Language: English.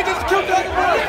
He just killed the other